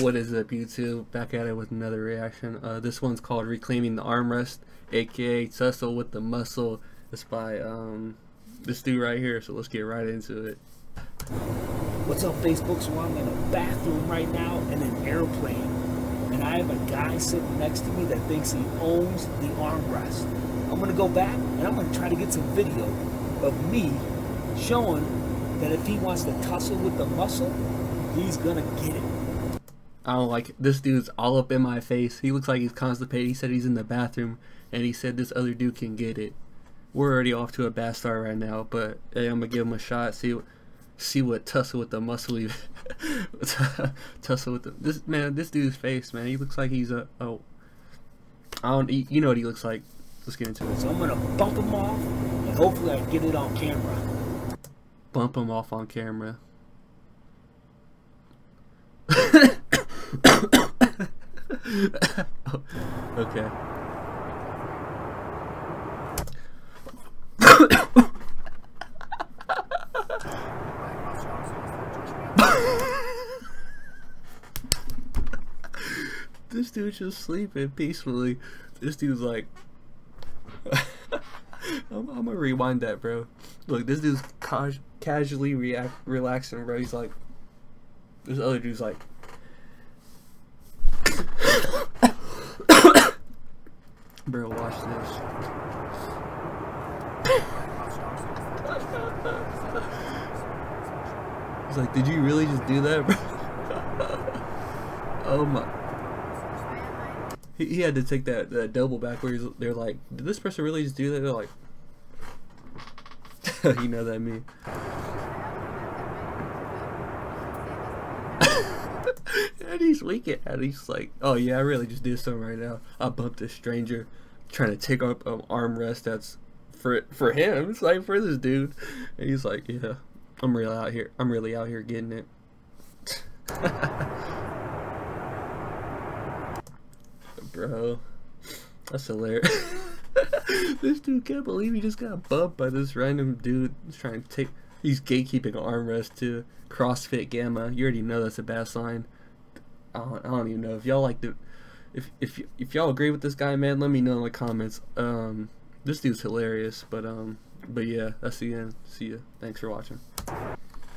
What is up, YouTube? Back at it with another reaction. Uh, this one's called Reclaiming the Armrest, aka Tussle with the Muscle. It's by um, this dude right here, so let's get right into it. What's up, Facebook? So I'm in a bathroom right now in an airplane, and I have a guy sitting next to me that thinks he owns the armrest. I'm gonna go back and I'm gonna try to get some video of me showing that if he wants to tussle with the muscle, he's gonna get it. I don't like it. this dude's all up in my face. He looks like he's constipated. He said he's in the bathroom, and he said this other dude can get it. We're already off to a bad start right now, but hey, I'm gonna give him a shot. See, see what tussle with the muscle. He, tussle with the this man. This dude's face, man. He looks like he's a oh. I don't. You know what he looks like. Let's get into it. So I'm gonna bump him off, and hopefully I get it on camera. Bump him off on camera. okay. this dude's just sleeping peacefully. This dude's like, I'm, I'm, gonna rewind that, bro. Look, this dude's ca casually react relaxing, bro. He's like, this other dude's like. Bro, watch this. He's like, did you really just do that, bro? oh my. He, he had to take that, that double back where he's, they're like, did this person really just do that? They're like, you know that me. and he's weak and he's like, oh yeah, I really just did something right now. I bumped a stranger trying to take up an armrest that's for for him. It's like for this dude, and he's like, yeah, I'm really out here. I'm really out here getting it. Bro, that's hilarious. this dude can't believe he just got bumped by this random dude trying to take. He's gatekeeping armrest to CrossFit Gamma. You already know that's a bad sign. I don't, I don't even know if y'all like the if if if y'all agree with this guy, man. Let me know in the comments. Um, this dude's hilarious, but um, but yeah, that's the end. See ya. Thanks for watching.